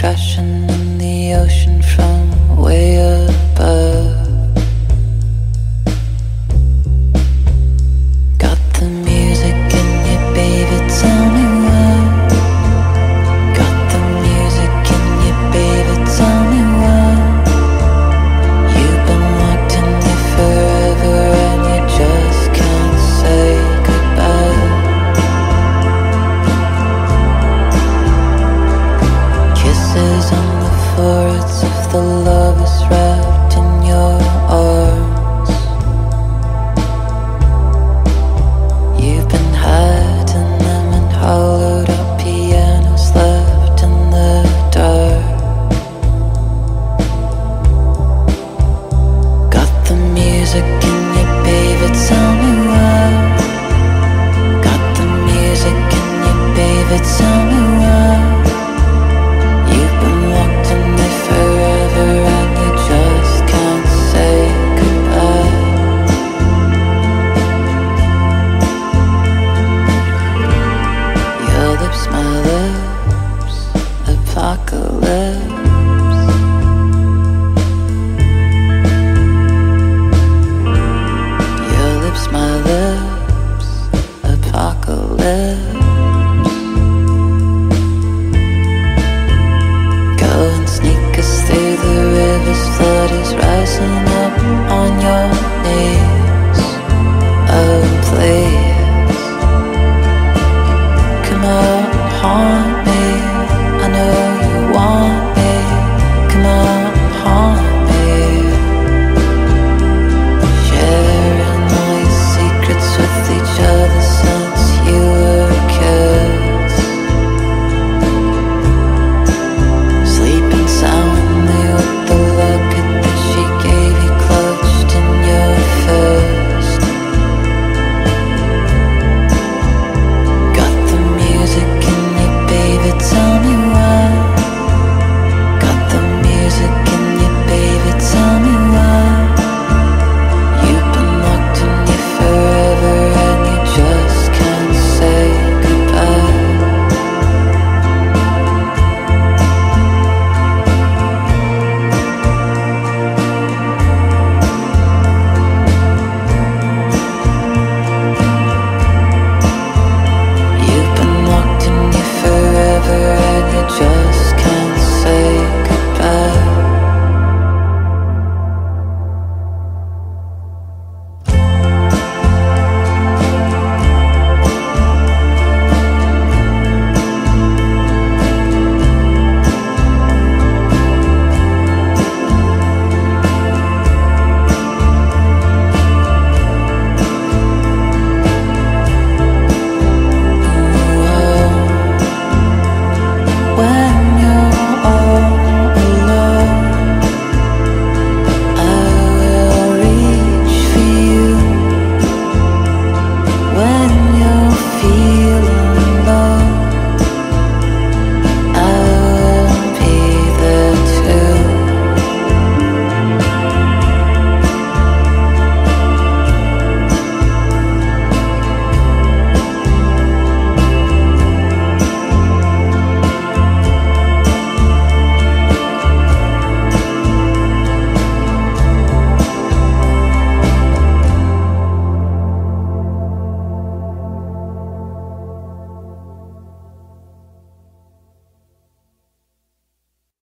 crashing